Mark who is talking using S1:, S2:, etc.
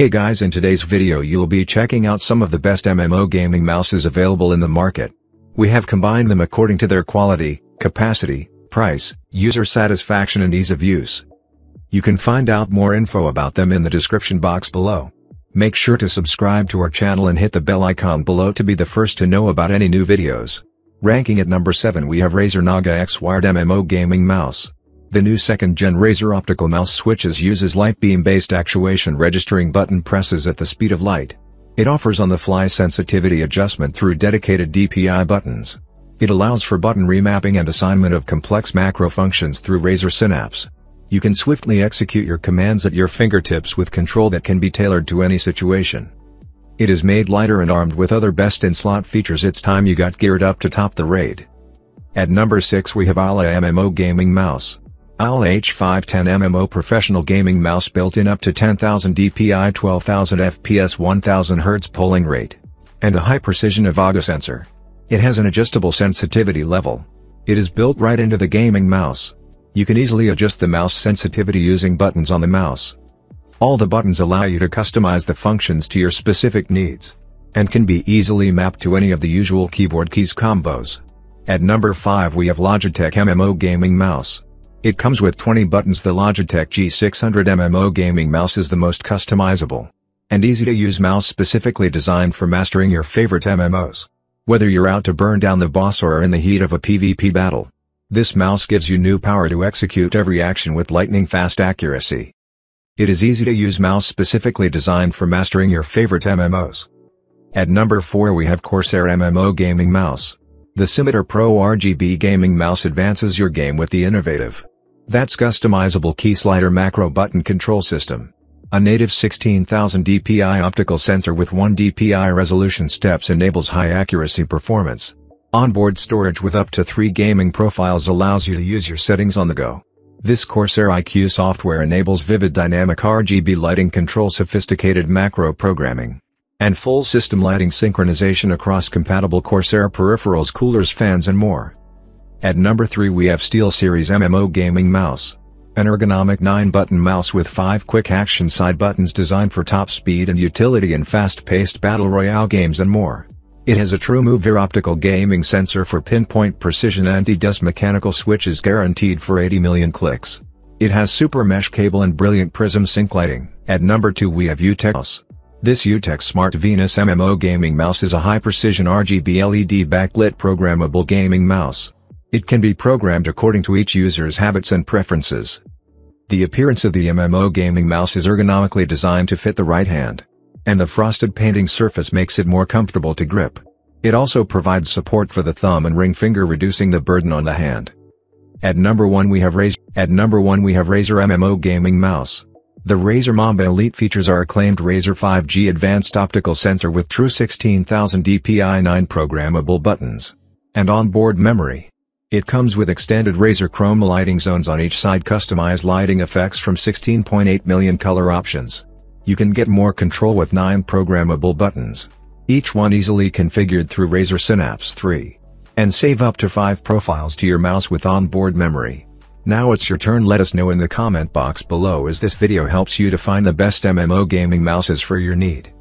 S1: Hey guys in today's video you'll be checking out some of the best MMO gaming mouses available in the market. We have combined them according to their quality, capacity, price, user satisfaction and ease of use. You can find out more info about them in the description box below. Make sure to subscribe to our channel and hit the bell icon below to be the first to know about any new videos. Ranking at number 7 we have Razer Naga X Wired MMO Gaming Mouse. The new second-gen Razer optical mouse switches uses light beam-based actuation registering button presses at the speed of light. It offers on-the-fly sensitivity adjustment through dedicated DPI buttons. It allows for button remapping and assignment of complex macro functions through Razer Synapse. You can swiftly execute your commands at your fingertips with control that can be tailored to any situation. It is made lighter and armed with other best-in-slot features it's time you got geared up to top the raid. At number 6 we have Aula MMO Gaming Mouse. AULA H510 MMO professional gaming mouse built in up to 10,000 dpi 12,000 fps 1000 Hz polling rate. And a high precision Avago sensor. It has an adjustable sensitivity level. It is built right into the gaming mouse. You can easily adjust the mouse sensitivity using buttons on the mouse. All the buttons allow you to customize the functions to your specific needs. And can be easily mapped to any of the usual keyboard keys combos. At number 5 we have Logitech MMO Gaming Mouse. It comes with 20 buttons the Logitech G600 MMO gaming mouse is the most customizable and easy to use mouse specifically designed for mastering your favorite MMOs. Whether you're out to burn down the boss or in the heat of a PvP battle, this mouse gives you new power to execute every action with lightning fast accuracy. It is easy to use mouse specifically designed for mastering your favorite MMOs. At number 4 we have Corsair MMO Gaming Mouse. The Scimitar Pro RGB gaming mouse advances your game with the innovative that's customizable key slider macro button control system. A native 16,000 dpi optical sensor with 1 dpi resolution steps enables high accuracy performance. Onboard storage with up to 3 gaming profiles allows you to use your settings on the go. This Corsair iCUE software enables vivid dynamic RGB lighting control sophisticated macro programming and full system lighting synchronization across compatible Corsair peripherals coolers fans and more. At number 3 we have SteelSeries MMO Gaming Mouse. An ergonomic 9-button mouse with 5 quick action side buttons designed for top speed and utility in fast-paced battle royale games and more. It has a TrueMove optical gaming sensor for pinpoint precision anti-dust mechanical switches guaranteed for 80 million clicks. It has super mesh cable and brilliant prism sync lighting. At number 2 we have Mouse. This UTechSmart Venus MMO gaming mouse is a high-precision RGB LED backlit programmable gaming mouse. It can be programmed according to each user's habits and preferences. The appearance of the MMO gaming mouse is ergonomically designed to fit the right hand. And the frosted painting surface makes it more comfortable to grip. It also provides support for the thumb and ring finger reducing the burden on the hand. At number 1 we have Razer, at number 1 we have Razer MMO Gaming Mouse. The Razer Mamba Elite features our acclaimed Razer 5G advanced optical sensor with true 16,000 dpi 9 programmable buttons. And onboard memory. It comes with extended Razer Chroma lighting zones on each side customized lighting effects from 16.8 million color options. You can get more control with 9 programmable buttons. Each one easily configured through Razer Synapse 3. And save up to 5 profiles to your mouse with onboard memory. Now it's your turn let us know in the comment box below as this video helps you to find the best MMO gaming mouses for your need.